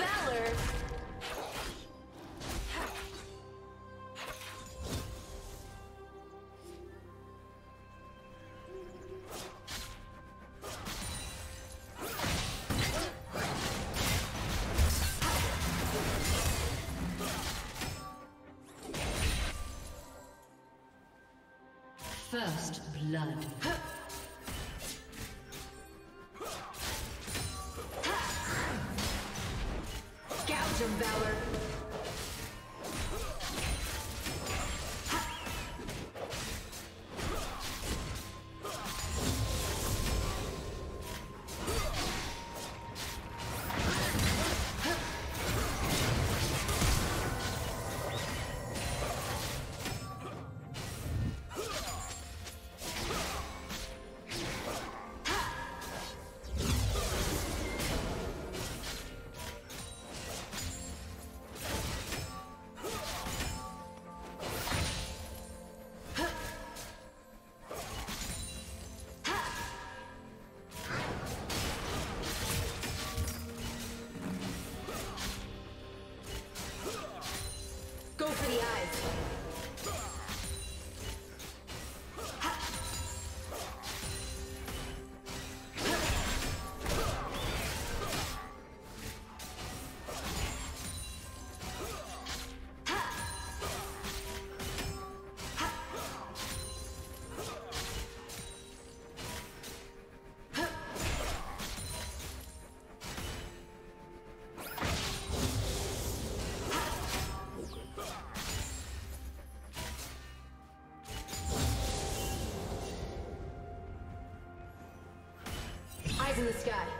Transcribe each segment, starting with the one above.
Valor! First blood. Him, Valor! In the sky.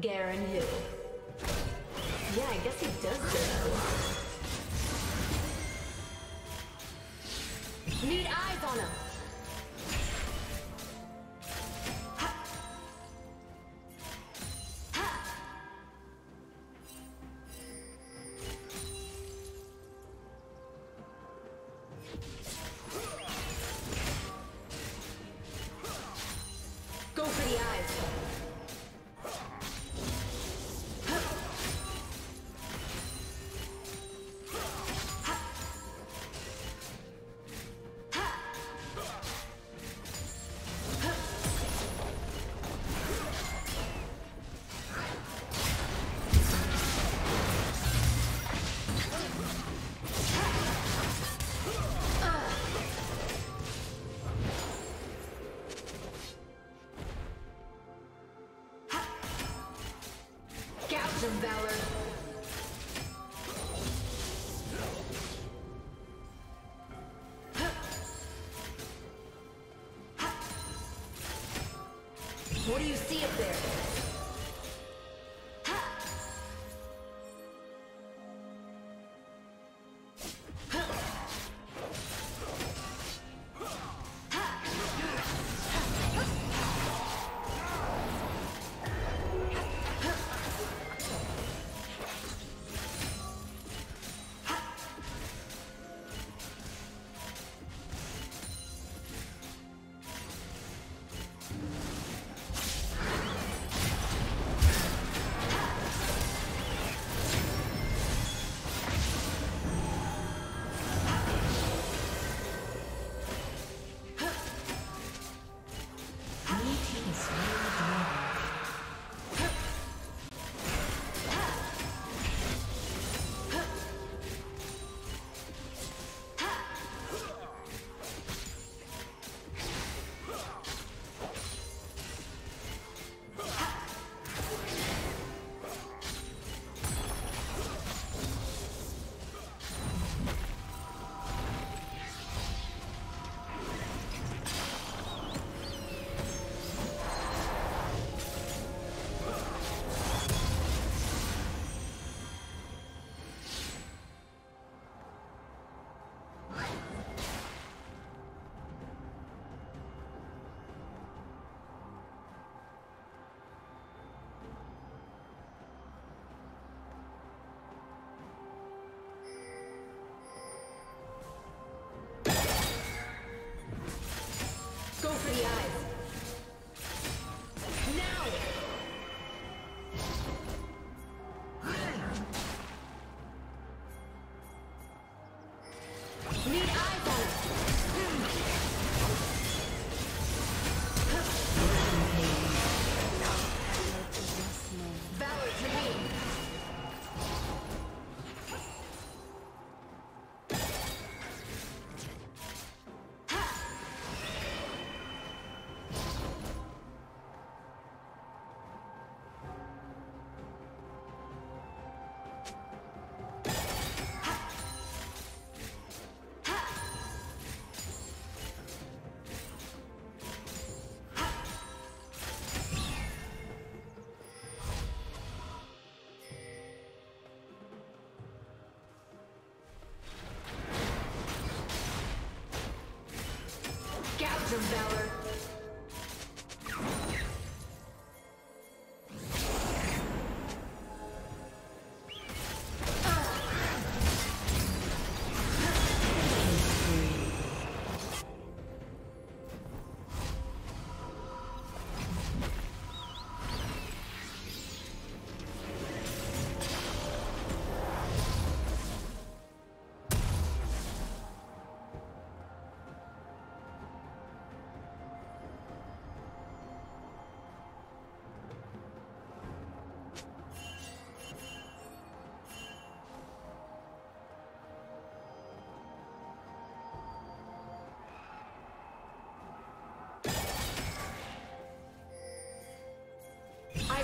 Garen who? Yeah, I guess he does know. Need eyes on him! Go for the eyes. Valor.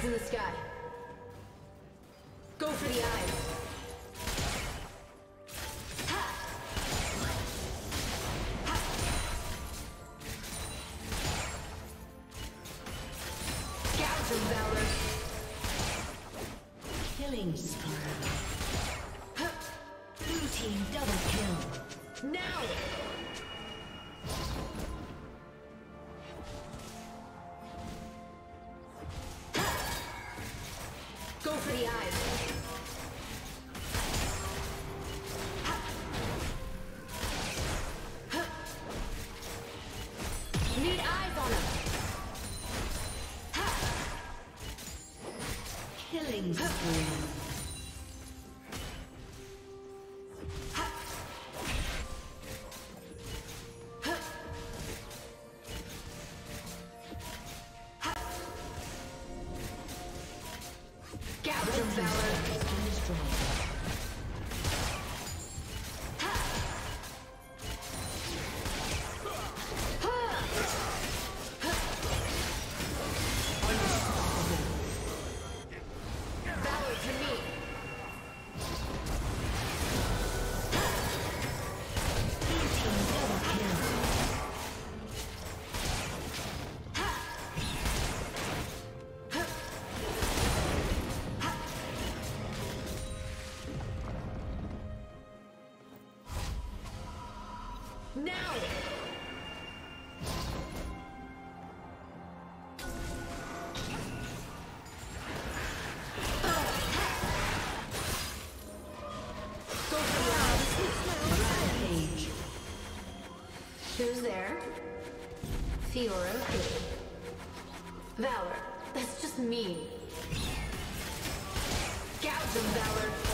In the sky. Go for the eyes. Blue team double kill. Now! Killing spree. Now! Who's there? Fiora Valor. That's just me. Gouge Valor.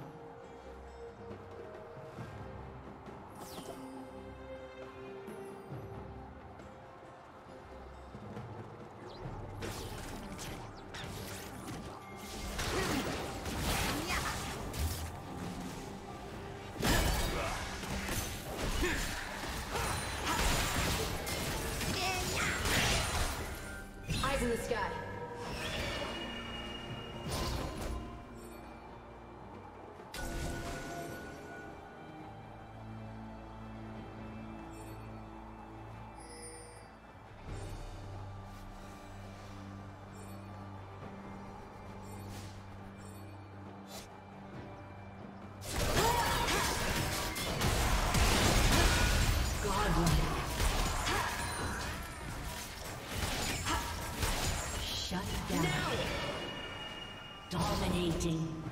waiting.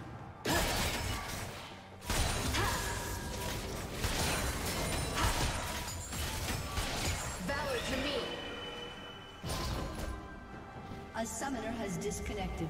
A summoner has disconnected.